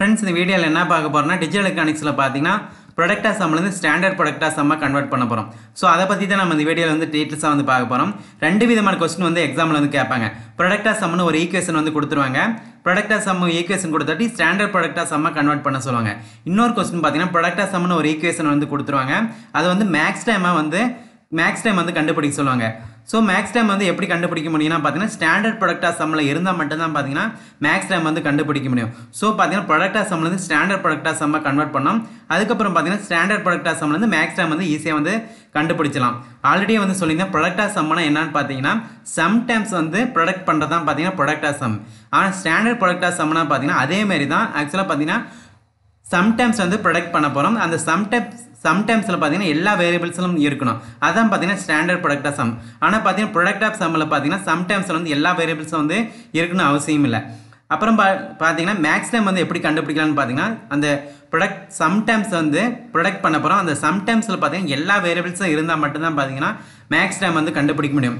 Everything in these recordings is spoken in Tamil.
ஃப்ரெண்ட்ஸ் இந்த வீடியோவில் என்ன பார்க்க போகிறோம்னா டிஜிட்டல் எலக்ட்ரானிக்ஸில் பார்த்தீங்கன்னா ப்ரொடக்டா சம்லேருந்து ஸ்டாண்டர்ட் ப்ரொடக்டா சம்மாக கன்வெர்ட் பண்ண போகிறோம் ஸோ அதை பற்றி தான் நம்ம இந்த வீடியோவில் வந்து டீட்டெயில்ஸாக வந்து பார்க்க போகிறோம் ரெண்டு விதமான கொஸ்டின் வந்து எக்ஸாமில் வந்து கேட்பாங்க. ப்ரொடக்டா சம்னு ஒரு ஈக்குவேஷன் வந்து கொடுத்துருவாங்க. ப்ரொடக்டா சம் ஈக்குவேஷன் கொடுத்தாட்டி ஸ்டாண்டர்ட் ப்ரொடக்டா சம்மாக கன்வெர்ட் பண்ண சொல்லுவாங்க. இன்னொரு கொஸ்டின் பார்த்தீங்கன்னா ப்ரொடக்டா சம்னு ஒரு ஈக்குவேஷன் வந்து கொடுத்துருவாங்க. அது வந்து மேக்ஸ் டைமாக வந்து மேக்ஸ் டைம் வந்து கண்டுபிடிக்க சொல்லுவாங்க. ஸோ மேக்ஸ் டைம் வந்து எப்படி கண்டுபிடிக்க முடியும்னா பார்த்தீங்கன்னா ஸ்டாண்டர்ட் ப்ரொடக்டா சம்மில் இருந்தால் மட்டும்தான் பார்த்தீங்கன்னா மேக்ஸ் டைம் வந்து கண்டுபிடிக்க முடியும். ஸோ பார்த்தீங்கன்னா ப்ரொடக்டா சம்லேருந்து ஸ்டாண்டர்ட் ப்ரொடக்டா சம்மை கன்வெர்ட் பண்ணோம். அதுக்கப்புறம் பார்த்தீங்கன்னா ஸ்டாண்டர்ட் ப்ரொடக்டா சம்லேருந்து மேக்ஸ் டைம் வந்து ஈஸியாக வந்து கண்டுபிடிச்சலாம். ஆல்ரெடி வந்து சொல்லியிருந்தேன் ப்ரொடக்டா சம்னா என்னன்னு பார்த்தீங்கன்னா சம்டைம்ஸ் வந்து ப்ரொடக்ட் பண்ணுறது தான் பார்த்தீங்கன்னா ப்ரொடக்டா சம். ஆனால் ஸ்டாண்டர்ட் ப்ரொடக்டா சம்னா பார்த்தீங்கன்னா அதே மாதிரி தான் ஆக்சுவலாக பார்த்தீங்கன்னா சம்டைம்ஸ் வந்து ப்ரொடக்ட் பண்ண போகிறோம் அந்த சம்டைம்ஸ் சம்டைம்ஸில் பார்த்தீங்கன்னா எல்லா வேரியபிள்ஸிலும் இருக்கணும். அதான் பார்த்தீங்கன்னா ஸ்டாண்டர்ட் ப்ரொடக்டாக சம். ஆனால் பார்த்தீங்கன்னா ப்ரொடக்ட் ஆஃப் சம்மில் பார்த்தீங்கன்னா சம்டைம்ஸில் வந்து எல்லா வேரியபிள்ஸும் வந்து இருக்கணும் அவசியம் இல்லை. அப்புறம் பா பார்த்தீங்கன்னா மேக்ஸ் டைம் வந்து எப்படி கண்டுபிடிக்கலாம்னு பார்த்தீங்கன்னா அந்த ப்ரொடக்ட் சம்டைம்ஸ் வந்து ப்ரொடக்ட் பண்ண போகிறோம் அந்த சம்டைம்ஸில் பார்த்தீங்கன்னா எல்லா வேரியபிள்ஸும் இருந்தால் மட்டும்தான் பார்த்தீங்கன்னா மேக்ஸ் டைம் வந்து கண்டுபிடிக்க முடியும்.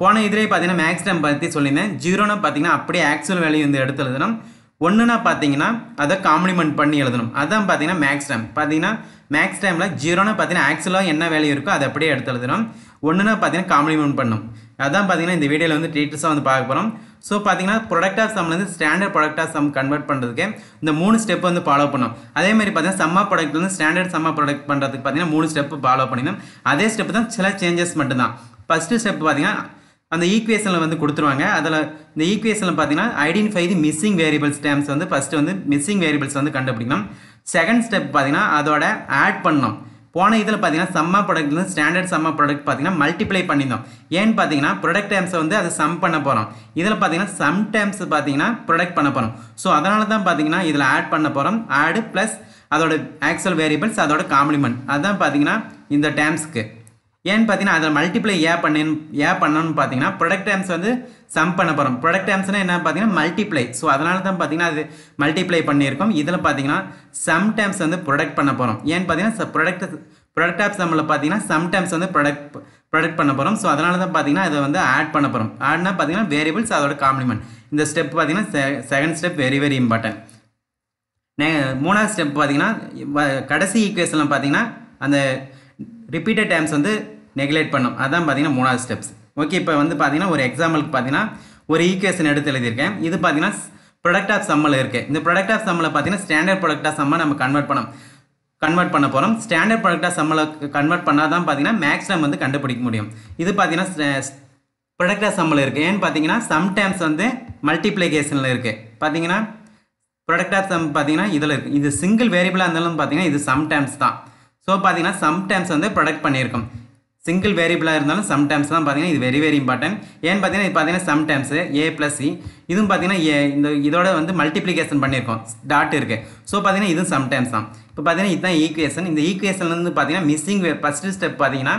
போன இதிலே பார்த்தீங்கன்னா மேக்ஸ் டைம் பற்றி சொல்லியிருந்தேன் ஜீரோனா பார்த்தீங்கன்னா அப்படியே ஆக்சுவல் வேல்யூ வந்து எடுத்து எழுதணும். ஒன்றுனா பார்த்தீங்கன்னா அதை காம்ப்ளிமெண்ட் பண்ணி எழுதணும். அதான் பார்த்தீங்கன்னா மேக்ஸ் டைம் பார்த்தீங்கன்னா மேக்ஸ் டைமில் ஜீரோனா பார்த்தீங்கன்னா ஆக்சுவலாக என்ன வேல்யூ இருக்கோ அதை அப்படியே எடுத்து எழுதணும். ஒன்றுனா பார்த்தீங்கன்னா காம்ப்ளிமெண்ட் பண்ணும் அதான் பார்த்தீங்கன்னா இந்த வீடியோவில் வந்து டீட்டெயில்ஸாக வந்து பார்க்க போகிறோம் ஸோ பார்த்தீங்கன்னா product of சம்லேருந்து standard product of sum convert பண்ணுறதுக்கு இந்த மூணு ஸ்டெப் வந்து ஃபாலோ பண்ணோம். அதே மாதிரி பார்த்தீங்கன்னா சம்மா ப்ராடக்ட்லேருந்து ஸ்டாண்டர்ட் சம்மா ப்ராடக்ட் பண்ணுறதுக்கு பார்த்தீங்கன்னா மூணு ஸ்டெப் ஃபாலோ பண்ணிடணும் அதே ஸ்டெப் தான் சில சேஞ்சஸ் மட்டும்தான். ஃபஸ்ட்டு ஸ்டெப் பார்த்தீங்கன்னா அந்த ஈக்குவேஷனில் வந்து கொடுத்துருவாங்க. அதில் இந்த ஈக்குவேஷனில் பார்த்தீங்கன்னா identify the missing variables terms வந்து ஃபஸ்ட்டு வந்து மிஸ்ஸிங் வேரியபிள்ஸ் வந்து கண்டுபிடிக்கணும். செகண்ட் ஸ்டெப் பார்த்தீங்கன்னா அதோட ஆட் பண்ணணும். போன இதில் பார்த்தீங்கன்னா சம்மா வந்து ஸ்டாண்டர்ட் சம்மா ப்ராடக்ட் பார்த்தீங்கன்னா மல்டிப்ளை பண்ணியிருந்தோம். ஏன்னு பார்த்தீங்கன்னா ப்ரொடக்ட் டேம்ஸை வந்து அதை சம் பண்ண போகிறோம் இதில் பார்த்தீங்கன்னா சம் டேம்ஸ் பார்த்தீங்கன்னா ப்ரொடக்ட் பண்ண போகிறோம் ஸோ அதனால தான் பார்த்தீங்கன்னா இதில் ஆட் பண்ண போகிறோம் ஆடு ப்ளஸ் அதோட ஆக்சுவல் வேரியபிள்ஸ் அதோட காம்ப்ளிமெண்ட் அதுதான் பார்த்தீங்கன்னா இந்த டேம்ஸ்க்கு ஏன்னு பார்த்தீங்கன்னா அதில் மல்டிப்ளை ஏன் பண்ணு ஏன் பண்ணணும்னு பார்த்தீங்கன்னா ப்ரொடக்ட் டேம்ஸ் வந்து சம் பண்ண போகிறோம் ப்ரொடக்ட் டேம்ஸ்னால் என்ன பார்த்தீங்கன்னா மல்டிப்ளை ஸோ அதனால தான் பார்த்தீங்கன்னா அது மல்டிப்ளை பண்ணியிருக்கோம். இதில் பார்த்தீங்கன்னா சம் டேம்ஸ் வந்து ப்ரொடக்ட் பண்ண போகிறோம் ஏன்னு பார்த்தீங்கன்னா ப்ரொடக்ட் ப்ரொடக்ட் ஆஃப் சம்மில் பார்த்தீங்கன்னா சம் டேம்ஸ் வந்து ப்ரொடக்ட் ப்ரொடக்ட் பண்ண போகிறோம் ஸோ அதனால தான் பார்த்தீங்கன்னா அதை வந்து ஆட் பண்ண போகிறோம் ஆட்னா பார்த்தீங்கன்னா வேரியபிள்ஸ் அதோட காம்ப்ளிமெண்ட் இந்த ஸ்டெப் பார்த்தீங்கன்னா second step very very important நே மூணாவது ஸ்டெப் பார்த்தீங்கன்னா வ- கடைசி ஈக்குவேஷனில் பார்த்தீங்கன்னா அந்த ரிப்பீட்டட் டைம்ஸ் வந்து நெக்லெக்ட் பண்ணும். அதான் பார்த்தீங்கன்னா மூணாவது ஸ்டெப்ஸ் ஓகே இப்போ வந்து பார்த்தீங்கன்னா ஒரு எக்ஸாம்பிளுக்கு பார்த்தீங்கன்னா ஒரு ஈக்குவேஷன் எடுத்து எழுதியிருக்கேன். இது பார்த்தீங்கன்னா ப்ரொடக்ட் ஆஃப் சம்மில் இருக்குது இந்த ப்ரொடக்ட் ஆஃப் சம்மில் பார்த்தீங்கன்னா ஸ்டாண்டர்ட் ப்ரொடக்ட் ஆஃப் சம்மை நம்ம கன்வெர்ட் பண்ணோம் கன்வெர்ட் பண்ண போகிறோம் ஸ்டாண்டர்ட் ப்ராடக்டாக சம்மள கன்வெர்ட் பண்ணால் தான் பார்த்தீங்கன்னா மேக்ஸிமம் வந்து கண்டுபிடிக்க முடியும். இது பார்த்தீங்கன்னா ப்ரொடக்டாக சம்மளம் இருக்குது ஏன்னு பார்த்தீங்கன்னா சம்டைம்ஸ் வந்து மல்டிப்ளிகேஷனில் இருக்குது பார்த்தீங்கன்னா ப்ரொடக்ட் ஆஃப் சம் பார்த்தீங்கன்னா இதில் இருக்குது இது சிங்கிள் வேரியபிளாக இருந்தாலும் பார்த்தீங்கன்னா இது சம்டைம்ஸ் தான். ஸோ பார்த்தீங்கன்னா சம்டைம்ஸ் வந்து ப்ரொடக்ட் பண்ணியிருக்கோம். சிங்கிள் வேரியபிளாக இருந்தாலும் சம்டைம்ஸ் தான் பார்த்தீங்கன்னா இது வெரி வெரி இம்பார்ட்டன்ட் ஏன்னு பார்த்தீங்கன்னா இது பார்த்தீங்கன்னா சம்டைம்ஸ் ஏ ப்ளஸ் சி இதுவும் பார்த்தீங்கன்னா ஏ இந்த இதோட வந்து மல்டிப்ளிகேஷன் பண்ணியிருக்கோம். டாட் இருக்குது ஸோ பார்த்தீங்கன்னா இதுவும் சம்டைம்ஸ் தான். இப்போ பார்த்தீங்கன்னா இதுதான் ஈக்குவேஷன் இந்த ஈக்குவேஷன்லேருந்து பார்த்தீங்கன்னா மிஸ்ஸிங் ஃபஸ்ட்டு ஸ்டெப் பார்த்தீங்கன்னா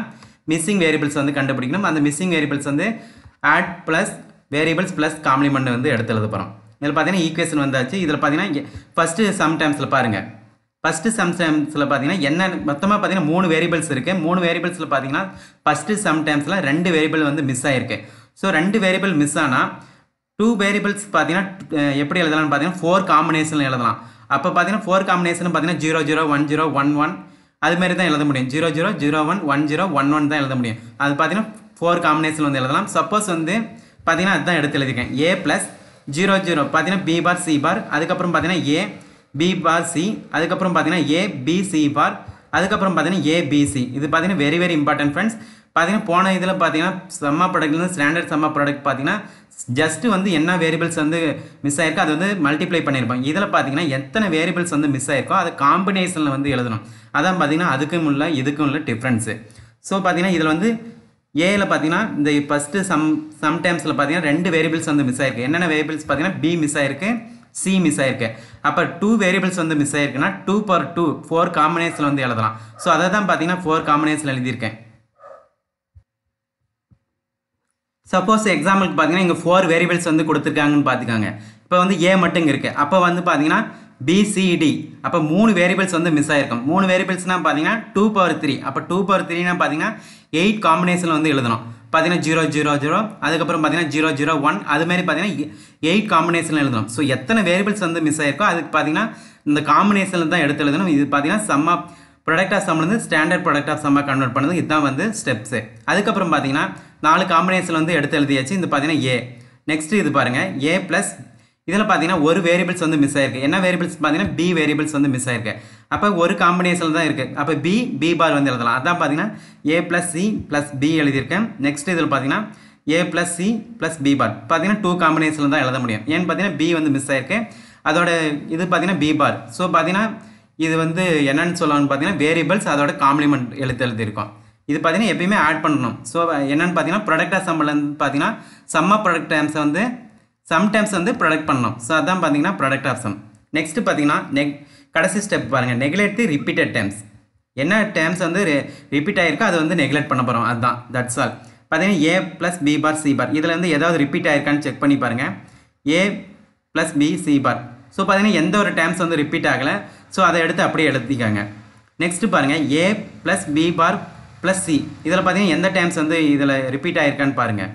மிஸ்ஸிங் வேரியபிள்ஸ் வந்து கண்டுபிடிக்கணும். அந்த மிஸ்ஸிங் வேரியபிள்ஸ் வந்து add plus variables plus complement வந்து எடுத்து எழுத போகிறோம் இதில் பார்த்தீங்கன்னா ஈக்குவேஷன் வந்தாச்சு. இதில் பார்த்தீங்கன்னா ஃபஸ்ட்டு சம்டைம்ஸில் பாருங்கள் ஃபஸ்ட்டு சம்டைம்ஸில் பார்த்தீங்கன்னா என்ன மொத்தமாக பார்த்தீங்கன்னா மூணு வேரியபிள்ஸ் இருக்குது மூணு வேரியபிள்ஸில் பார்த்தீங்கன்னா ஃபஸ்ட்டு சம்டைம்ஸில் ரெண்டு வேரியபிள் வந்து மிஸ் ஆகிருக்கு ஸோ ரெண்டு வேரியபிள் மிஸ் ஆனால் டூ வேரியபிள்ஸ் பார்த்தீங்கன்னா எப்படி எழுதலாம்னு பார்த்தீங்கன்னா ஃபோர் காம்பினேஷனில் எழுதலாம். அப்போ பார்த்தீங்கன்னா ஃபோர் காம்பினேஷன் பார்த்தீங்கன்னா zero zero one zero one one அதுமாரி தான் எழுத முடியும். Zero zero zero one one zero one one தான் எழுத முடியும். அது பார்த்தீங்கன்னா ஃபோர் காம்பினேஷன் வந்து எழுதலாம். சப்போஸ் வந்து பார்த்தீங்கன்னா அதுதான் எடுத்து எழுதிருக்கேன் ஏ ப்ளஸ் ஜீரோ ஜீரோ பார்த்தீங்கன்னா பி பார் சி பார் அதுக்கப்புறம் பார்த்தீங்கன்னா ஏ பி பார் சி அதுக்கப்புறம் பார்த்தீங்கன்னா ஏ பார் அதுக்கப்புறம் பார்த்தீங்கன்னா ஏபிசி இது பார்த்தீங்கன்னா வெரி வெரி இம்பார்ட்டன்ட் ஃப்ரெண்ட்ஸ் பார்த்தீங்கன்னா போன இதில் பார்த்தீங்கன்னா சம்மா ப்ராடக்ட்லேருந்து ஸ்டாண்டர்ட் சம்மா ப்ராடக்ட் பார்த்தீங்கன்னா ஜஸ்ட்டு வந்து என்ன வேரியபிள்ஸ் வந்து மிஸ் ஆயிருக்கோ அது வந்து மல்டிப்ளை பண்ணியிருப்போம் இதில் பார்த்தீங்கன்னா எத்தனை வேரியபிள்ஸ் வந்து மிஸ் ஆயிருக்கோ அது காம்பினேஷனில் வந்து எழுதணும். அதான் பார்த்தீங்கன்னா அதுக்கும் உள்ள இதுக்கும் உள்ள டிஃப்ரென்ஸு ஸோ பார்த்தீங்கன்னா இதில் வந்து ஏயில் பார்த்தீங்கன்னா இந்த ஃபஸ்ட்டு சம் சம்டைம்ஸில் பார்த்தீங்கன்னா ரெண்டு வேரியபிள்ஸ் வந்து மிஸ் ஆயிருக்கு. என்னென்ன வேரியபிள்ஸ் பார்த்தீங்கன்னா பி மிஸ் ஆயிருக்கு? சி மிஸ் ஆயிருக்கு. அப்போ டூ வேரியபிள்ஸ் வந்து மிஸ் ஆயிருக்குன்னா two power two four combination வந்து எழுதலாம். ஸோ அதை தான் பார்த்தீங்கன்னா ஃபோர் காம்பினேஷன் எழுதியிருக்கேன். சப்போஸ் எக்ஸாம்பிளுக்கு பார்த்தீங்கன்னா இங்கே ஃபோர் வேரியபிள்ஸ் வந்து கொடுத்துருக்காங்கன்னு பார்த்துக்காங்க இப்போ வந்து ஏ மட்டும் இருக்குது அப்போ வந்து பார்த்தீங்கன்னா பிசிடி அப்போ மூணு வேரியபிள்ஸ் வந்து மிஸ் ஆயிருக்கும். மூணு வேரியபிள்ஸ்னால் பார்த்தீங்கன்னா டூ பவர் த்ரீ அப்போ டூ பவர் த்ரீனா பார்த்தீங்கன்னா எயிட் காம்பினேஷன் வந்து எழுதணும். பார்த்தீங்கன்னா ஜீரோ ஜீரோ ஜீரோ அதுக்கப்புறம் பார்த்தீங்கன்னா ஜீரோ ஜீரோ ஒன் அதுமாரி பார்த்தீங்கன்னா எயிட் காம்பினேஷனில் எழுதணும். ஸோ எத்தனை வேரியபிள்ஸ் வந்து மிஸ் ஆயிருக்கோ அதுக்கு பார்த்தீங்கன்னா இந்த காம்பினேஷனில் தான் எடுத்து எழுதணும். இது பார்த்தீங்கன்னா சம்மா ப்ரொடக்ட் ஆஃப் சம்லேருந்து standard product of Shammah convert பண்ணது. இதுதான் வந்து ஸ்டெப்ஸு அதுக்கப்புறம் பார்த்தீங்கன்னா நாலு காம்பினேஷன் வந்து எடுத்து எழுதியாச்சு. இது பார்த்தீங்கன்னா ஏ நெக்ஸ்ட் இது பாருங்கள் ஏ ப்ளஸ் இதில் பார்த்தீங்கன்னா ஒரு வேரியபிள்ஸ் வந்து மிஸ் ஆயிருக்கு. என்ன வேரியபிள்ஸ் பார்த்தீங்கன்னா பி வேரியபிள்ஸ் வந்து மிஸ் ஆயிருக்கு. அப்போ ஒரு காம்பினேஷன் தான் இருக்குது அப்போ பி பி பார் வந்து எழுதலாம். அதான் பார்த்தீங்கன்னா A plus C plus B எழுதியிருக்கேன். நெக்ஸ்ட் இதில் பார்த்தீங்கன்னா A plus C plus B bar பார்த்தீங்கன்னா டூ காம்பினேஷனில் தான் எழுத முடியும். ஏன்னு பார்த்தீங்கன்னா பி வந்து மிஸ் ஆயிருக்கு. அதோட இது பார்த்தீங்கன்னா பி பார் ஸோ பார்த்தீங்கன்னா இது வந்து என்னென்னு சொல்லலாம்னு பார்த்தீங்கன்னா வேரியபிள்ஸ் அதோட காம்ப்ளிமெண்ட் எழுத்து எழுதியிருக்கோம். இது பார்த்தீங்கன்னா எப்பயுமே ஆட் பண்ணணும். ஸோ என்னென்னு பார்த்தீங்கன்னா ப்ராடக்ட் சம்பளம் பார்த்தீங்கன்னா சம்ம ப்ராடக்ட் டேம்ஸை வந்து சம்டைம்ஸ் வந்து ப்ரொடக்ட் பண்ணணும் ஸோ அதான் பார்த்தீங்கன்னா ப்ராடக்ட் ஆஃப் சம் நெக்ஸ்ட் பார்த்தீங்கன்னா நெக் கடைசி ஸ்டெப் பாருங்கள் நெக்லெக்ட் ரிப்பீட்டட் டைம்ஸ் என்ன டைம்ஸ் வந்து ரிப்பீட் ஆகிருக்கோ அதை வந்து நெக்லெக்ட் பண்ண போகிறோம் அதுதான் தட்ஸ் ஆல் பார்த்தீங்கன்னா A plus B bar C bar இதில் வந்து ஏதாவது ரிப்பீட் ஆகிருக்கான்னு செக் பண்ணி பாருங்கள் A plus B C bar so பார்த்தீங்கன்னா எந்த ஒரு டைம்ஸ் வந்து ரிப்பீட் ஆகலை. ஸோ அதை எடுத்து அப்படியே எழுதிக்காங்க நெக்ஸ்ட்டு பாருங்கள் A plus B bar plus C இதில் பார்த்தீங்கன்னா எந்த டைம்ஸ் வந்து இதில் ரிப்பீட் ஆகிருக்கான்னு பாருங்கள்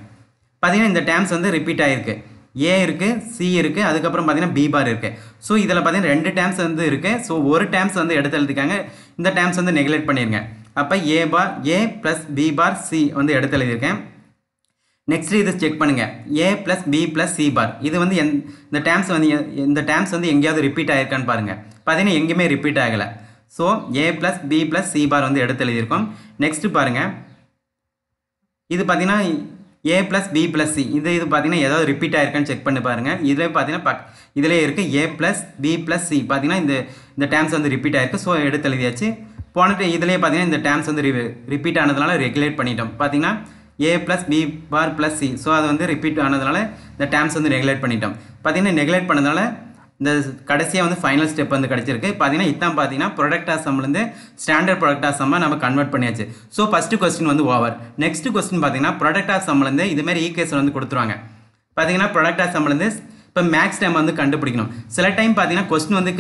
பார்த்தீங்கன்னா இந்த டைம்ஸ் வந்து ரிப்பீட் ஆகிருக்கு ஏ இருக்குது சி இருக்குது அதுக்கப்புறம் பார்த்தீங்கன்னா பி பார் இருக்குது ஸோ இதில் பார்த்தீங்கன்னா ரெண்டு டேம்ஸ் வந்து இருக்குது ஸோ ஒரு டேம்ஸ் வந்து எடுத்து எழுதிக்காங்க இந்த டேம்ஸ் வந்து நெக்லெக்ட் பண்ணிடுங்க அப்போ A bar A plus B bar C வந்து எடுத்து எழுதியிருக்கேன். நெக்ஸ்ட் இது செக் பண்ணுங்கள் A plus B plus C bar இது வந்து எந் இந்த டேம்ஸ் வந்து எ- இந்த டேம்ஸ் வந்து எங்கேயாவது ரிப்பீட் ஆகிருக்கான்னு பாருங்கள் பார்த்தீங்கன்னா எங்கேயுமே ரிப்பீட் ஆகலை. So A plus B plus C bar வந்து எடுத்து எழுதியிருக்கோம். நெக்ஸ்ட்டு பாருங்கள் இது பார்த்தீங்கன்னா A plus B plus C இது இது பார்த்தீங்கன்னா ஏதாவது ரிப்பீட் ஆயிருக்கான்னு செக் பண்ணி பாருங்கள் இதில் பார்த்தீங்கன்னா பக் இதிலே இருக்குது A plus B plus C பார்த்தீங்கன்னா இந்த இந்த டேம்ஸ் வந்து ரிப்பீட் ஆயிருக்கு. ஸோ எடுத்து எழுதியாச்சு. போனட்டு இதுலேயே பார்த்தீங்கன்னா இந்த டேம்ஸ் வந்து ரி ரிப்பீட் ஆனதுனால ரெகுலேட் பண்ணிட்டோம். பார்த்தீங்கன்னா A plus B bar plus C so அது வந்து ரிப்பீட் ஆனதுனால இந்த டேம்ஸ் வந்து ரெகுலேட் பண்ணிட்டோம். பார்த்தீங்கன்னா நெகுலேட் பண்ணதுனால இந்த கடைசியாக வந்து ஃபைனல் ஸ்டெப் வந்து கிடச்சிருக்கு. பார்த்தீங்கன்னா இதான் பார்த்தீங்கன்னா ப்ரொடக்ட் ஆசம்லேருந்து ஸ்டாண்டர்ட் ப்ரொடக்ட் ஆசமாக நம்ம கன்வெர்ட் பண்ணியாச்சு. ஸோ ஃபஸ்ட்டு கொஸ்டின் வந்து ஓவர் நெக்ஸ்ட் கொஸ்டின் பார்த்தீங்கன்னா ப்ரொடக்ட் ஆசம்லேருந்து இதுமாரி ஈகேஷன் வந்து கொடுத்துருவாங்க. பார்த்தீங்கன்னா ப்ரொடக்ட் ஆசம்லேருந்து இப்போ மேக்ஸ் டைம் வந்து கண்டுபிடிக்கணும். சில டைம் பார்த்தீங்கன்னா கொஸ்டின் வந்து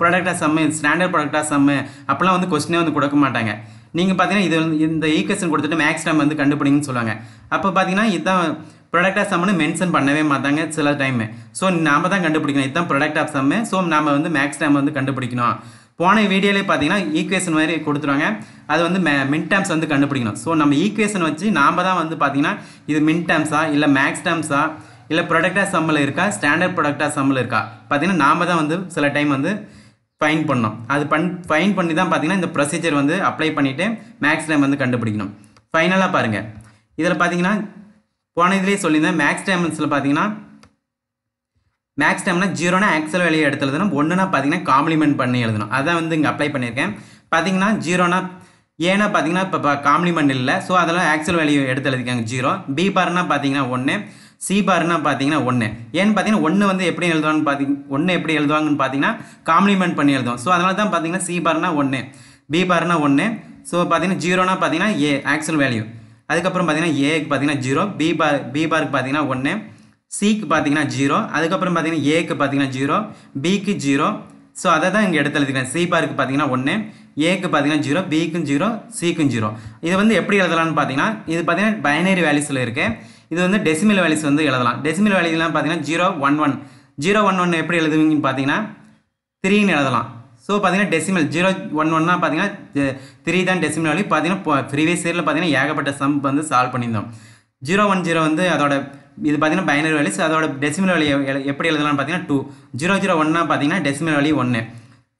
ப்ராடக்ட் சம்மு ஸ்டாண்டர்ட் ப்ரொடக்டாக சம்மு அப்போலாம் வந்து கொஸ்டினே வந்து கொடுக்க மாட்டாங்க. நீங்கள் பார்த்தீங்கன்னா இது வந்து இந்த ஈக்குவேஷன் கொடுத்துட்டு மேக்ஸ் டைம் வந்து கண்டுபிடிங்கன்னு சொல்லுவாங்க. அப்போ பார்த்தீங்கன்னா இதுதான் ப்ராடக்ட் ஆஃப் சம்னு மென்ஷன் பண்ணவே மாட்டாங்க சில டைம் ஸோ நாம தான் கண்டுபிடிக்கணும். இதுதான் ப்ராடக்ட் ஆஃப் சம்மு ஸோ நாம வந்து மேக்ஸ் டைம் வந்து கண்டுபிடிக்கணும். போன வீடியோலேயே பார்த்தீங்கன்னா ஈக்குவேஷன் மாதிரி கொடுத்துருவாங்க. அது வந்து மின் டேம்ஸ் வந்து கண்டுபிடிக்கணும். ஸோ நம்ம ஈக்குவேஷன் வச்சு நாம் தான் வந்து பார்த்தீங்கன்னா இது மின்டேம்ஸா இல்லை மேக்ஸ் டேம்ஸா இல்லை ப்ராடக்ட் சம்மில் இருக்கா ஸ்டாண்டர்ட் ப்ராடக்ட் சம்மில் இருக்கா? பார்த்தீங்கன்னா நாம் தான் வந்து சில டைம் வந்து ஃபைன் பண்ணோம் அது பண் ஃபைன் பண்ணி தான் பார்த்தீங்கன்னா இந்த ப்ரொசீஜர் வந்து அப்ளை பண்ணிவிட்டு மேக்ஸ் டைம் வந்து கண்டுபிடிக்கணும். ஃபைனலாக பாருங்கள் இதில் பார்த்தீங்கன்னா போன இதுலேயே சொல்லியிருந்தேன் மேக்ஸ் டைமென்ஸில் பார்த்தீங்கன்னா மேக்ஸ் டைம்னா ஜீரோனா ஆக்சல் வேலையை எடுத்து எழுதணும் ஒன்றுனா பார்த்தீங்கன்னா காம்ப்ளிமெண்ட் பண்ணி எழுதணும். அதான் வந்து இங்கே அப்ளை பண்ணியிருக்கேன். பார்த்தீங்கன்னா ஜீரோனா ஏன்னா பார்த்தீங்கன்னா இப்போ காம்ப்ளிமெண்ட் இல்லை. ஸோ அதெல்லாம் ஆக்சல் வேல்யூ எடுத்து எழுதிக்காங்க ஜீரோ பி பார்னா பார்த்தீங்கன்னா ஒன்று சி பார்னா பார்த்தீங்கன்னா ஒன்று ஏன்னு பார்த்தீங்கன்னா ஒன்று வந்து எப்படி எழுதுவாங்கன்னு பார்த்தீங்க ஒன்று எப்படி எழுதுவாங்கன்னு பார்த்தீங்கன்னா காம்ப்ளிமெண்ட் பண்ணி எழுதுவோம். ஸோ அதனால தான் பார்த்தீங்கன்னா சி பார்னா ஒன்று பி பார்னா ஒன்று ஸோ பார்த்தீங்கன்னா ஜீரோனா பார்த்தீங்கன்னா ஏ ஆக்சல் வேல்யூ அதுக்கப்புறம் பார்த்தீங்கன்னா ஏக்கு பார்த்தீங்கன்னா ஜீரோ பி பார் பி பாருக்கு பார்த்தீங்கன்னா ஒன்று சிக்கு பார்த்தீங்கன்னா ஜீரோ அதுக்கப்புறம் பார்த்தீங்கன்னா ஏக்கு பார்த்தீங்கன்னா ஜீரோ பிக்கு ஜீரோ ஸோ அதை தான் இங்கே எடுத்து எழுதிக்கிறேன் சி பாருக்கு பார்த்தீங்கன்னா ஒன்று ஏக்கு பார்த்தீங்கன்னா ஜீரோ பிக்கும் ஜீரோ சிக்கும் ஜீரோ இது வந்து எப்படி எழுதலாம்னு பார்த்தீங்கன்னா இது பார்த்தீங்கன்னா பைனரி வேல்யூஸில் இருக்குது இது வந்து டெசிமல் வேல்யூஸ் வந்து எழுதலாம். டெசிமல் வேல்யூலாம் பார்த்தீங்கன்னா zero one one zero one one எப்படி எழுதுவீங்கன்னு பார்த்தீங்கன்னா த்ரீன்னு எழுதலாம். ஸோ பார்த்தீங்கன்னா டெசிமல் ஜீரோ ஒன் ஒன்னா பார்த்தீங்கன்னா த்ரீ தான் டெசிமல் வழி. பார்த்தீங்கன்னா ப்ரீவியஸ் இயரில் பார்த்தீங்கன்னா ஏகப்பட்ட சம் வந்து சால்வ் பண்ணியிருந்தோம். ஜீரோ ஒன் ஜீரோ வந்து அதோட இது பார்த்தீங்கன்னா பைனரி ஸோ அதோட டெசிமல் வேல்யூ எப்படி எழுதலாம்னு பார்த்தீங்கன்னா டூ ஜீரோ ஜீரோ ஒன்னா பார்த்தீங்கன்னா டெசிமல் வேல்யூ ஒன்று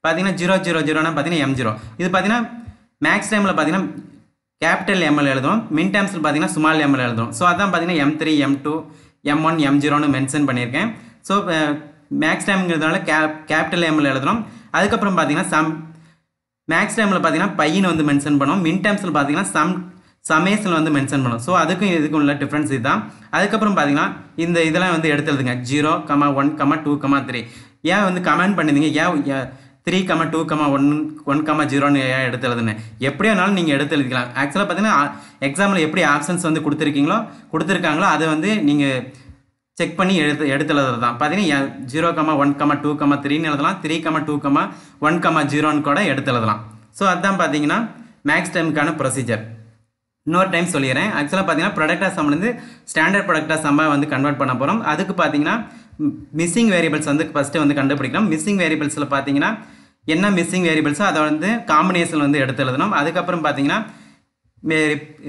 பார்த்தீங்கன்னா ஜீரோ ஜீரோ ஜீரோனா பார்த்தீங்கன்னா எம் ஜீரோ இது பார்த்தீங்கன்னா மேக்ஸ் டைமில் பார்த்தீங்கன்னா கேபிட்டல் எம்எல் எழுதும் மின் டேம்ஸில் பார்த்தீங்கன்னா ஸ்மால் எம்எல் எழுதும் ஸோ அதான் பார்த்தீங்கன்னா M three M two M one M ஜீரோன்னு மென்ஷன் பண்ணியிருக்கேன். ஸோ மேக்ஸ் டைம்ங்கிறதுனால கேப் கேபிட்டல் எம்எல் எழுதுகிறோம் அதுக்கப்புறம் பார்த்தீங்கன்னா சம் மேக்ஸ் டைமில் பார்த்தீங்கன்னா பையன் வந்து மென்ஷன் பண்ணுவோம். மின் டைம்ஸில் பார்த்தீங்கன்னா சம் சமேஸில் வந்து மென்ஷன் பண்ணுவோம். ஸோ அதுக்கும் இதுக்கும் உள்ள டிஃப்ரென்ஸ் இதுதான். அதுக்கப்புறம் பார்த்தீங்கன்னா இந்த இதெல்லாம் வந்து எடுத்துருதுங்க zero comma one comma two comma three ஏன் வந்து கமெண்ட் பண்ணிருந்தீங்க? ஏன் three comma two comma one one comma ஜீரோன்னு ஏன் எடுத்து எழுதுனேன்? எப்படி வேணாலும் நீங்கள் எடுத்து எழுதிக்கலாம். ஆக்சுவலாக பார்த்தீங்கன்னா எக்ஸாமில் எப்படி ஆப்ஷன்ஸ் வந்து கொடுத்துருக்கீங்களோ கொடுத்துருக்காங்களோ அதை வந்து நீங்கள் செக் பண்ணி எடுத்து எடுத்து எழுதுறது தான் பார்த்தீங்கன்னா zero comma one comma two comma த்ரீன்னு எழுதலாம். Three comma two comma one comma ஜீரோன்னு கூட எடுத்து எழுதலாம் ஸோ அதுதான் பார்த்தீங்கன்னா மேக்ஸ் டைமுக்கான ப்ரொசீஜர் இன்னொரு டைம் சொல்லிடுறேன் ஆக்சுவலாக பார்த்தீங்கன்னா ப்ராடக்டாக சம் வந்து ஸ்டாண்டர்ட் ப்ராடக்டாக சம்மா வந்து கன்வெர்ட் பண்ண போகிறோம் அதுக்கு பார்த்தீங்கன்னா மிஸ்ஸிங் வேரியபிள்ஸ் வந்து ஃபஸ்ட்டு வந்து கண்டுபிடிக்கணும். மிஸ்ஸிங் வேரியபிள்ஸில் பார்த்தீங்கன்னா என்ன மிஸ்ஸிங் வேரியபிள்ஸோ அதை வந்து காம்பினேஷன் வந்து எடுத்து எழுதணும். அதுக்கப்புறம் பார்த்தீங்கன்னா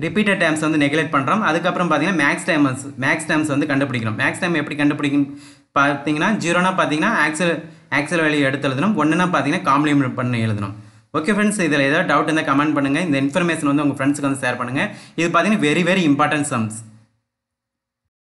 ரிப்பீட்டட் டேம்ஸ் வந்து நெக்லெக்ட் பண்ணுறோம் அதுக்கப்புறம் பார்த்தீங்கன்னா மேக்ஸ் டைம்ஸ் மேக்ஸ் டைம்ஸ் வந்து கண்டுபிடிக்கணும். மேக்ஸ் டைம் எப்படி கண்டுபிடிக்கும்? பார்த்தீங்கன்னா ஜீரோனா பார்த்தீங்கன்னா ஆக்சல் ஆக்சல் வேல்யூ எடுத்து எழுதணும். ஒன்றுனா பார்த்தீங்கன்னா காம்ப்ளிமெண்ட் பண்ணி எழுதணும். ஓகே ஃப்ரெண்ட்ஸ் இதில் ஏதாவது டவுட் இருந்தால் கமெண்ட் பண்ணுங்கள் இந்த இன்ஃபர்மேஷன் வந்து உங்கள் ஃப்ரெண்ட்ஸுக்கு வந்து ஷேர் பண்ணுங்கள் இது பார்த்தீங்கன்னா வெரி வெரி இம்பார்ட்டன்ட் சம்ஸ்